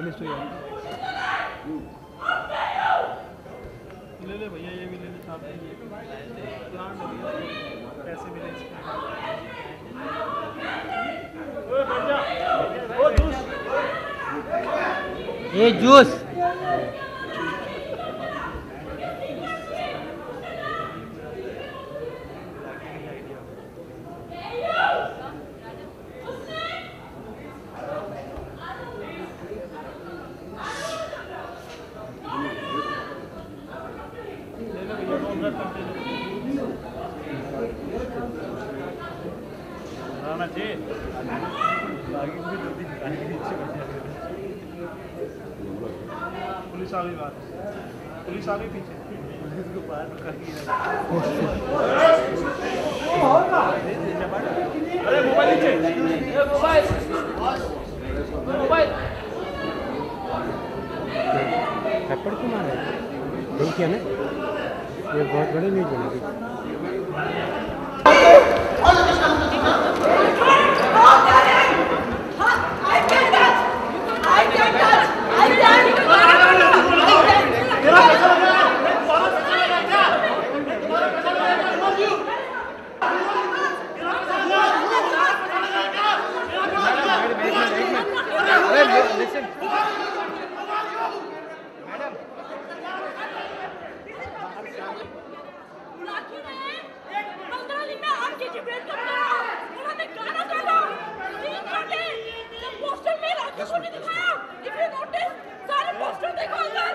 Police तो यार। ले ले भैया ये भी ले ले साथ में। ये प्लांट पैसे मिले ओए जा ओ जूस। ये जूस ले ले भैया दो मिनट तक ले ले राणा जी पुलिस आ गई बात पुलिस आ गई पीछे। पुलिस को बाहर कर अरे, मोबाइल नीचे। मोबाइल मोबाइल थप्पड़ क्यों मारा? नहीं किया ना? ये बहुत बड़ी न्यूज़ बनेगी I can't touch! I can't touch! I can't! पंद्रह दिन में आपके डिबेट करना उन्होंने गाना गाना सीन काटे जब पोस्टर में राखी को नहीं दिखाया इफ़ यू नोटिस सारे पोस्टर देखो अंदर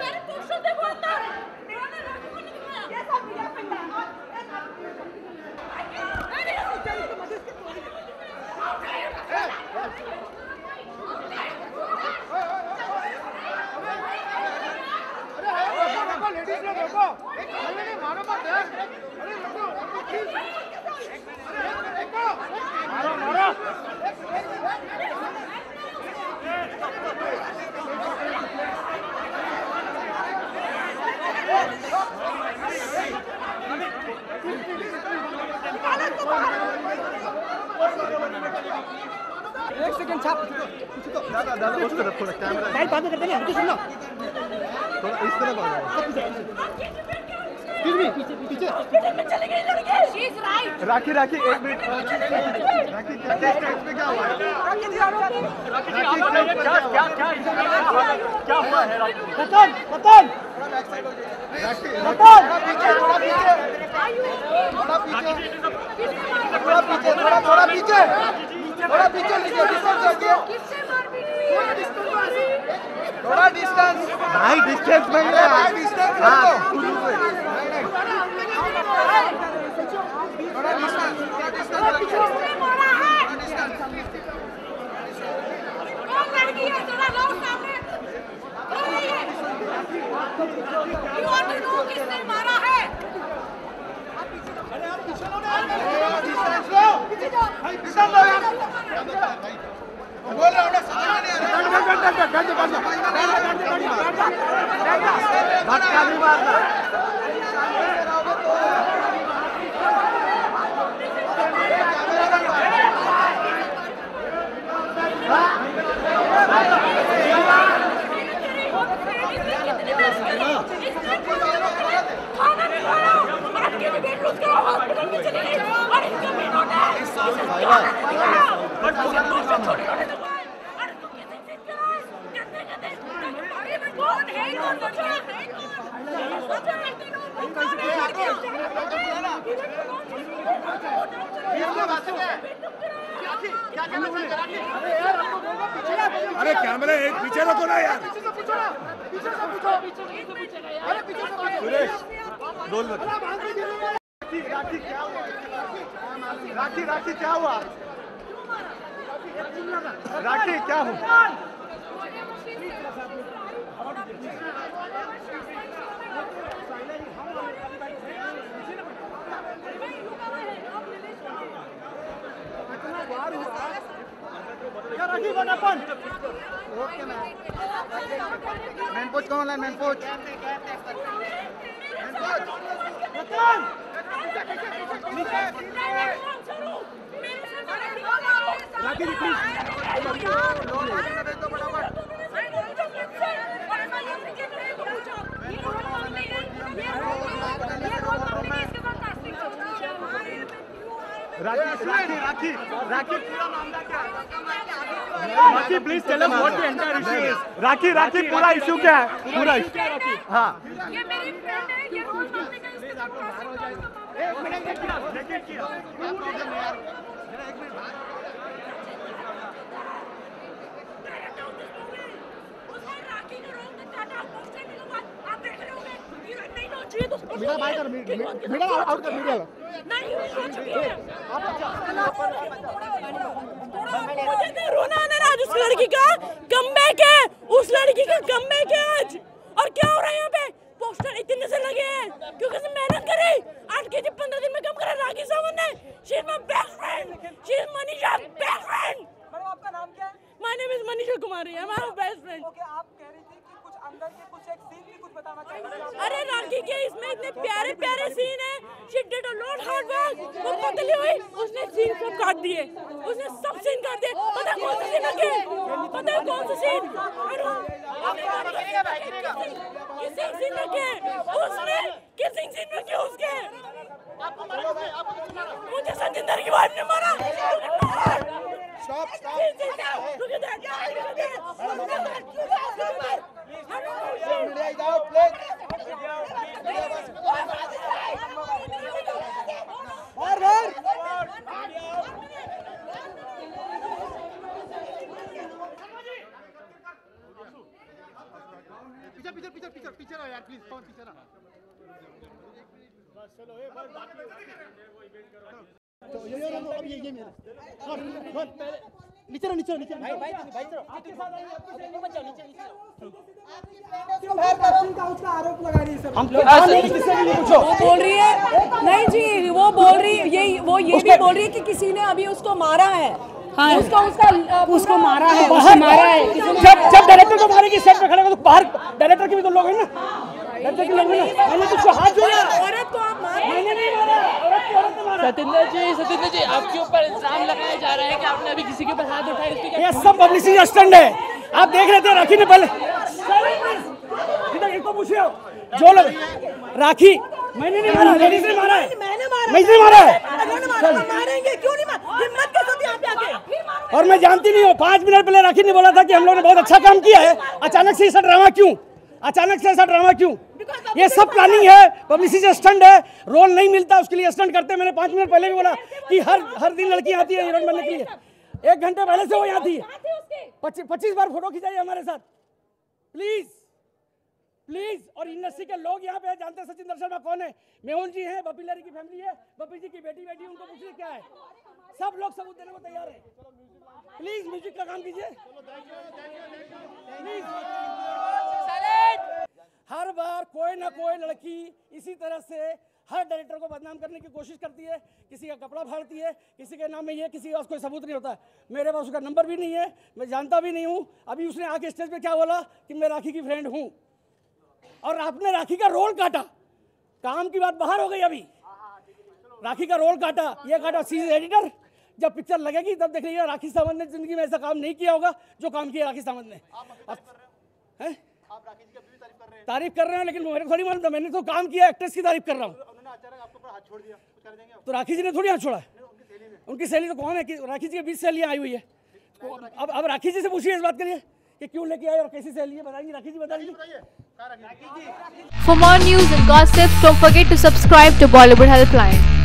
सारे पोस्टर देखो अंदर उन्होंने राखी को नहीं दिखाया ये सब मीडिया पे अरे चलो तो मदद एक सेकंड छाप दादा दादा उस तरफ़ थोड़ा कैमरा लाइट बंद कर देना मुझे सुनना थोड़ा इस तरफ़ आ जाओ राखी राखी एक मिनट राखी क्या स्टेज पे क्या हुआ है क्या क्या क्या हुआ है राखी रतन रतन राखी रतन पीछे थोड़ा पीछे थोड़ा पीछे थोड़ा पीछे थोड़ा थोड़ा पीछे थोड़ा पीछे है थोड़ा डिस्टेंस भाई डिस्टेंस में है। भाई डिस्टेंस हाँ। थोड़ा डिस्टेंस थोड़ा डिस्टेंस मारा है। है है ये यू वांट टू नो किसने मारा है डिस्टेंस लो डिस्टेंस लो यार बोल रहा हूँ ना समझ में नहीं आ रहा धक्का नहीं मारना खाना नहीं खाया और आपके लिए बेड लूज करा हॉस्पिटल में चली गई और इसका मेन होता है बट छोटी छोटी दुकान और इसको किसी चीज़ का गंदे गंदे बारे में कौन है कौन बचा है कौन बचा करते हो कौन है लड़की अरे कैमरा एक पीछे रखो ना यार। क्या हुआ? राखी राखी क्या हुआ? राखी क्या हुआ क्या राखी वन अपन ओके मैम मैन पोच कौन है मैन पोच मैन पोच रतन राखी प्लीज़ लो लो भेज दो फटाफट राखी। राखी पूरा मामला क्या है? Rakhi please tell us what the entire issue is Rakhi Rakhi पूरा इशू क्या है? पूरा इशू हाँ ये मेरी फ्रेंड है ये रोज मारने का इसको पास हो? जाएगा एक मिनट देखिए देखिए क्या प्रॉब्लम है यार मेरा एक मिनट बाहर है के बाद आप देख रहे होंगे हीरोइन नहीं हो चाहिए तो बाहर कर मीडिया आउट कर मीडिया नहीं हो चुकी है मुझे तो रोना आना रहा उस लड़की का। कमबैक है उस लड़की का कमबैक है आज। और क्या हो रहा है यहाँ पे? पोस्टर इतने से लगे हैं क्योंकि उसने मेहनत करी। आठ के जी पंद्रह दिन में कम करा राखी सावंत ने। She is my best friend she is Manisha best friend madam आपका नाम क्या है? My name is Manisha Kumari I am best friend okay आप कह रही थी अरे राखी के इसमें इतने प्यारे प्यारे सीन है she did a lot hard work वो पतली हुई उसने सीन सब काट दिए उसने सब सीन काट दिए पता कौन सा सीन रखे पता कौन सा सीन किसिंग सीन रखे उसने किसिंग सीन रखे उसके मुझे संजिंदर की वाइफ ने मारा stop Look at that! Look at that! Look at that! Look at that! Media is out please बाहर बाहर पीछे पीछे पीछे पीछे पीछे रहो यार प्लीज़ कौन पीछे रहो तो ये ये अब ये ये मेरा। कौन कौन नीचे रहो नीचे नीचे भाई भाई भाई चलो आपके साथ आइए आपके साथ मत जाओ नीचे नीचे बाहर करो का उसका आरोप लगा रही है सब हम किससे भी नहीं पूछो। वो बोल रही है नहीं जी वो बोल रही ये वो ये भी बोल रही है कि किसी ने अभी उसको मारा है। हाँ। उसको उसका उसको मारा है बाहर मारा है। जब जब डायरेक्टर को मारेगी सेट पे खड़े हो तो बाहर डायरेक्टर के भी तो लोग हैं ना। तो उसको हाथ जोड़ा औरत को आप मार मैंने नहीं मारा औरत को औरत ने मारा। सतेंद्र जी सतेंद्र जी आपके ऊपर इल्ज़ाम लगाया जा रहा है कि आपने अभी किसी के ऊपर हाथ उठाया ये सब पब्लिसिटी स्टंट है। आप देख रहे थे राखी ने पहले। इधर पूछिए। जो लोग राखी मैंने नहीं मारा लेडीज़ ने मारा है। मैंने मारा। मैंने मारा है। उन्होंने मारा हम मारेंगे क्यों नहीं मार? हिम्मत कैसे होती यहाँ पे आके। और मैं जानती नहीं हूँ पाँच मिनट पहले राखी ने बोला था कि हम लोगों ने बहुत अच्छा काम किया है। अचानक से ऐसा ड्रामा क्यों? अचानक से ऐसा ड्रामा क्यों? ये सब प्लानिंग है पब्लिसिटी स्टंट है रोल नहीं मिलता उसके लिए स्टंट करते हैं। मैंने पाँच मिनट पहले भी बोला कि हर हर दिन लड़की आती है हीरोइन बनने के लिए। एक घंटे पहले से वो यहाँ थी। पच्चीस पच्चीस बार फ़ोटो खिंचाई हमारे साथ। प्लीज़ प्लीज़ और इंडस्ट्री के लोग यहाँ पे जानते हैं सचिन दर्शन कौन है? मेहुल जी हैं बपी लहरी की फैमिली है बपी जी की बेटी बेटी उनको पूछिए क्या है। सब लोग सबूत देने को तैयार है। प्लीज़ म्यूज़िक का काम कीजिए। प्लीज़ हर बार कोई ना कोई लड़की इसी तरह से हर डायरेक्टर को बदनाम करने की कोशिश करती है किसी का कपड़ा फाड़ती है किसी के नाम में ये किसी के पास कोई सबूत नहीं होता। मेरे पास उसका नंबर भी नहीं है मैं जानता भी नहीं हूँ। अभी उसने आके स्टेज पे क्या बोला कि मैं राखी की फ्रेंड हूँ। और आपने राखी का रोल काटा। काम की बात बाहर हो गई अभी। राखी का रोल काटा ये काटा सीज एडिटर जब पिक्चर लगेगी तब देख लीजिएगा राखी सावंत ने ज़िंदगी में ऐसा काम नहीं किया होगा जो काम किया राखी सावंत ने हैं? तारीफ़ कर रहे हैं। लेकिन मेरे को थोड़ी मालूम था मैंने तो काम किया एक्ट्रेस की तारीफ़ कर रहा हूँ। तो राखी जी ने थोड़ी हाथ छोड़ा है। उनकी सहेली तो कौन है कि राखी जी के बीच सहेलियाँ आई हुई है? तो अब अब राखी जी से पूछिए इस बात के लिए कि क्यों लेके आए और कैसी सहेली है बताएँगी राखी जी बताएँगी। For more news and gossip, don't forget to subscribe to Bollywood Helpline.